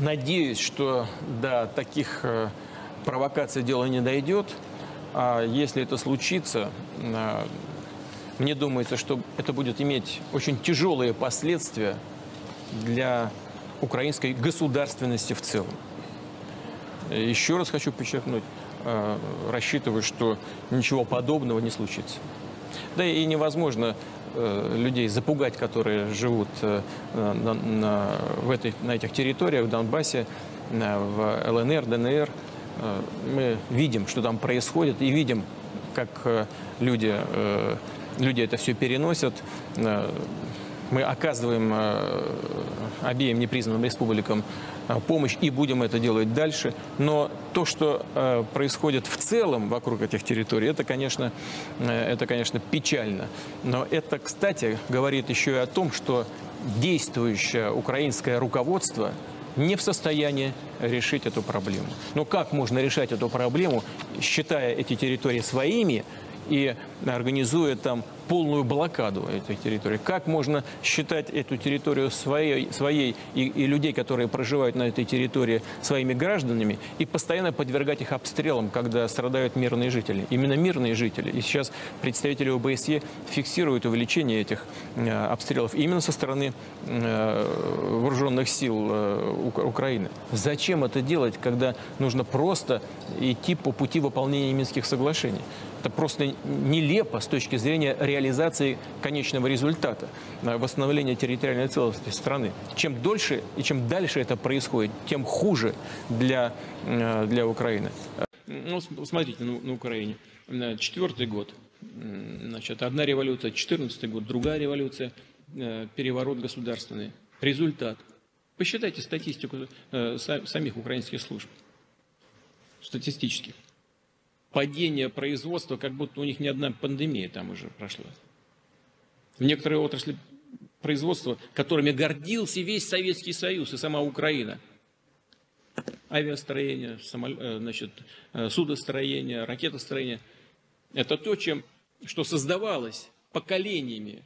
надеюсь, что до таких э, провокаций дело не дойдет. А если это случится, э, мне думается, что это будет иметь очень тяжелые последствия для украинской государственности в целом. Еще раз хочу подчеркнуть, э, рассчитываю, что ничего подобного не случится. Да и невозможно людей запугать, которые живут э, на, на, в этой, на этих территориях, в Донбассе, в ЛНР, ДНР. Мы видим, что там происходит, и видим, как люди, люди это все переносят мы оказываем э, обеим непризнанным республикам э, помощь и будем это делать дальше. Но то, что э, происходит в целом вокруг этих территорий, это, конечно, это, конечно, печально. Но это, кстати, говорит еще и о том, что действующее украинское руководство не в состоянии решить эту проблему. Но как можно решать эту проблему, считая эти территории своими и организуя там полную блокаду этой территории. Как можно считать эту территорию своей, своей и, и людей, которые проживают на этой территории, своими гражданами, и постоянно подвергать их обстрелам, когда страдают мирные жители? Именно мирные жители. И сейчас представители ОБСЕ фиксируют увеличение этих э, обстрелов именно со стороны э, вооруженных сил э, Украины. Зачем это делать, когда нужно просто идти по пути выполнения Минских соглашений? Это просто нелепо с точки зрения реализации конечного результата, э, восстановления территориальной целостности страны. Чем дольше и чем дальше это происходит, тем хуже для, э, для Украины. Ну, смотрите, на, на Украине. Четвертый год. Значит, одна революция, четырнадцатый год, другая революция, э, переворот государственный. Результат. Посчитайте статистику самих украинских служб, статистических падение производства, как будто у них ни одна пандемия там уже прошла. В некоторые отрасли производства, которыми гордился весь Советский Союз и сама Украина. Авиастроение. Э, значит, э, судостроение, ракетостроение. Это то, чем, что создавалось поколениями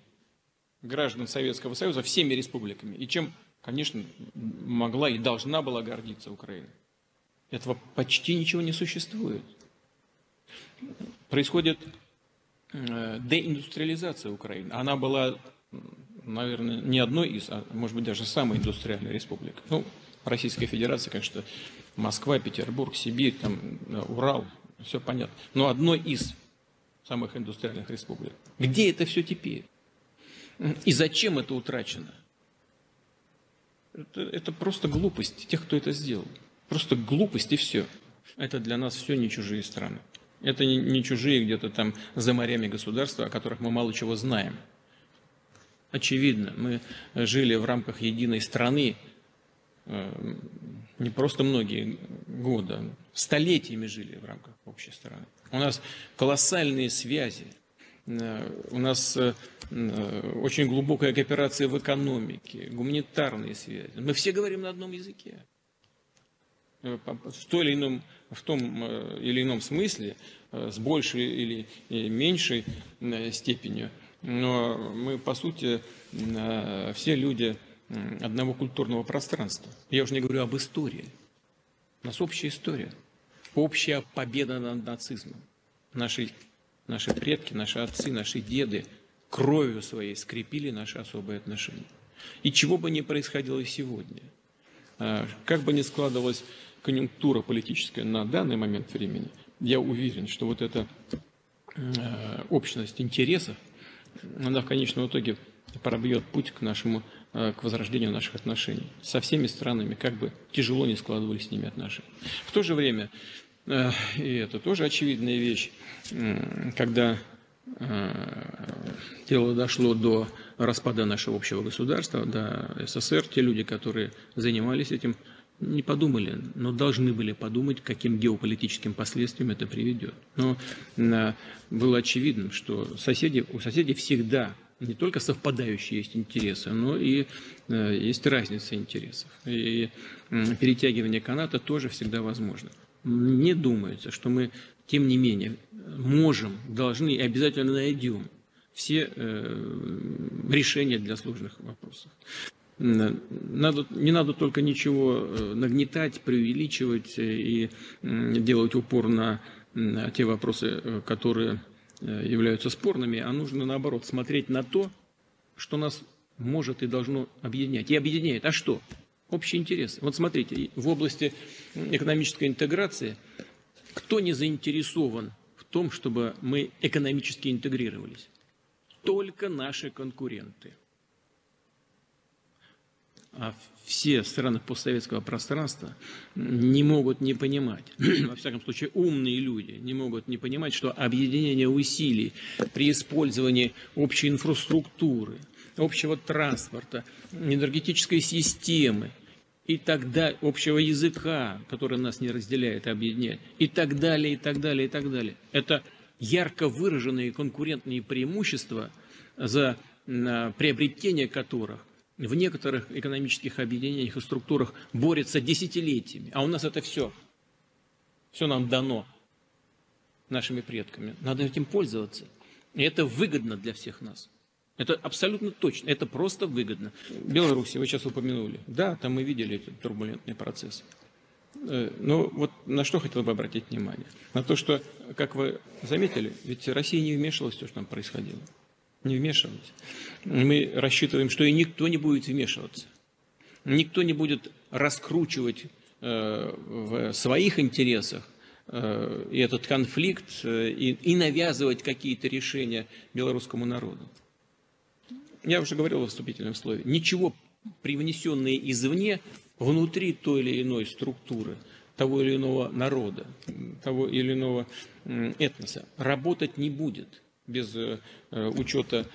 граждан Советского Союза всеми республиками. И чем, конечно, могла и должна была гордиться Украина. Этого почти ничего не существует происходит э, деиндустриализация Украины. Она была, наверное, не одной из, а может быть даже самой индустриальной республикой. Ну, Российская Федерация, конечно, Москва, Петербург, Сибирь, там, Урал, все понятно. Но одной из самых индустриальных республик. Где это все теперь? И зачем это утрачено? Это, это просто глупость тех, кто это сделал. Просто глупость и все. Это для нас все не чужие страны. Это не чужие где-то там за морями государства, о которых мы мало чего знаем. Очевидно, мы жили в рамках единой страны э, не просто многие годы, столетиями жили в рамках общей страны. У нас колоссальные связи, э, у нас э, очень глубокая кооперация в экономике, гуманитарные связи. Мы все говорим на одном языке. В той или ином в том э, или ином смысле, э, с большей или меньшей э, степенью. Но мы, по сути, все люди одного культурного пространства. Я уже не говорю об истории. У нас общая история. Общая победа над нацизмом. Наши, наши предки, наши отцы, наши деды кровью своей скрепили наши особые отношения. И чего бы ни происходило сегодня, как бы ни складывалось конъюнктура политическая на данный момент времени, я уверен, что вот эта э, общность интересов, она в конечном итоге пробьет путь к нашему, э, к возрождению наших отношений со всеми странами, как бы тяжело не складывались с ними отношения. В то же время, э, и это тоже очевидная вещь, когда дело дошло до распада нашего общего государства, до СССР, те люди, которые занимались этим не подумали, но должны были подумать, каким геополитическим последствиям это приведет. Но было очевидно, что соседи, у соседей всегда не только совпадающие есть интересы, но и э, есть разница интересов. И перетягивание каната тоже всегда возможно. Мне думается, что мы, тем не менее, можем, должны и обязательно найдем все э, решения для сложных вопросов. Надо, не надо только ничего нагнетать, преувеличивать и делать упор на те вопросы, которые являются спорными, а нужно наоборот смотреть на то, что нас может и должно объединять. И объединяет. А что? Общий интерес. Вот смотрите, в области экономической интеграции кто не заинтересован в том, чтобы мы экономически интегрировались? Только наши конкуренты. А все страны постсоветского пространства не могут не понимать, во всяком случае умные люди не могут не понимать, что объединение усилий при использовании общей инфраструктуры – общего транспорта, энергетической системы и так далее, общего языка, который нас не разделяет, а объединяет, и так далее, и так далее, и так далее. Это ярко выраженные конкурентные преимущества, за приобретение которых в некоторых экономических объединениях и структурах борется десятилетиями. А у нас это все. Все нам дано нашими предками. Надо этим пользоваться. И это выгодно для всех нас. Это абсолютно точно, это просто выгодно. Беларусь, вы сейчас упомянули. Да, там мы видели этот турбулентный процесс. Э, но вот на что хотел бы обратить внимание? На то, что, как вы заметили, ведь Россия не вмешивалась в то, что там происходило. Не вмешивалась. Мы рассчитываем, что и никто не будет вмешиваться. Никто не будет раскручивать э, в своих интересах э, этот конфликт и, и навязывать какие-то решения белорусскому народу я уже говорил в вступительном слове, ничего привнесенное извне внутри той или иной структуры, того или иного народа, того или иного этноса работать не будет без э, учета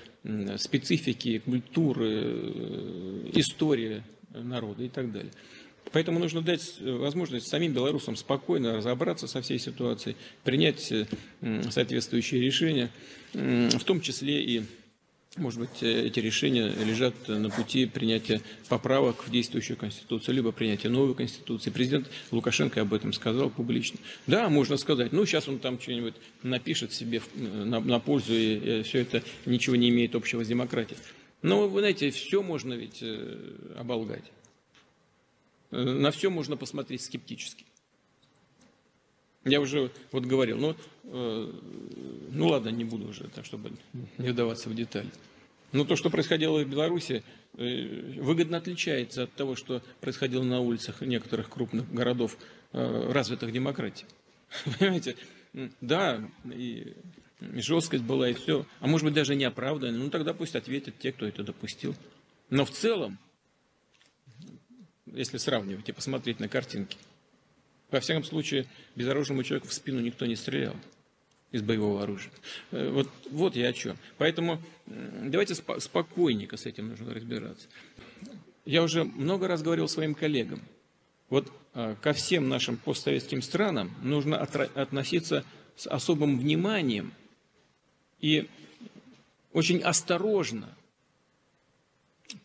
специфики, культуры, э, истории народа и так далее. Поэтому нужно дать э, возможность самим белорусам спокойно разобраться со всей ситуацией, принять соответствующие решения, в том числе и может быть, э, эти решения лежат на пути принятия поправок в действующую Конституцию, либо принятия новой Конституции. Президент Лукашенко об этом сказал публично. Да, можно сказать, ну, сейчас он там что-нибудь напишет себе на, на пользу, и, э, все это ничего не имеет общего с демократией. Но, вы знаете, все можно ведь э, оболгать. На все можно посмотреть скептически. Я уже вот говорил, ну, э, ну ладно, не буду уже, так чтобы не вдаваться в детали. Но то, что происходило в Беларуси, э, выгодно отличается от того, что происходило на улицах некоторых крупных городов э, развитых демократий. Понимаете? Да, и жесткость была, и все. А может быть, даже не оправданная. Ну, тогда пусть ответят те, кто это допустил. Но в целом, если сравнивать и посмотреть на картинки, во всяком случае, безоружному человеку в спину никто не стрелял из боевого оружия. Э, вот, вот я о чем. Поэтому давайте спо- спокойненько с этим нужно разбираться. Я уже много раз говорил своим коллегам, вот а, ко всем нашим постсоветским странам нужно относиться с особым вниманием и очень осторожно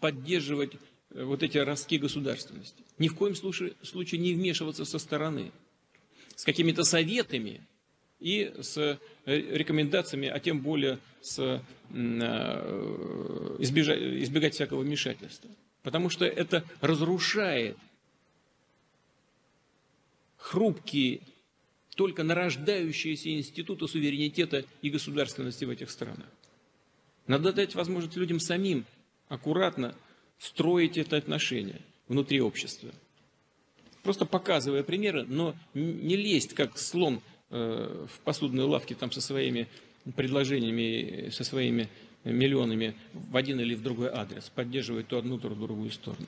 поддерживать вот эти ростки государственности. Ни в коем случае, случае не вмешиваться со стороны. С какими-то советами и с э, рекомендациями, а тем более с, э, избежать, избегать всякого вмешательства. Потому что это разрушает хрупкие, только нарождающиеся институты суверенитета и государственности в этих странах. Надо дать возможность людям самим аккуратно строить это отношение внутри общества. Просто показывая примеры, но не лезть, как слон э, в посудной лавке там со своими предложениями, со своими миллионами в один или в другой адрес, поддерживать то одну, то другую сторону.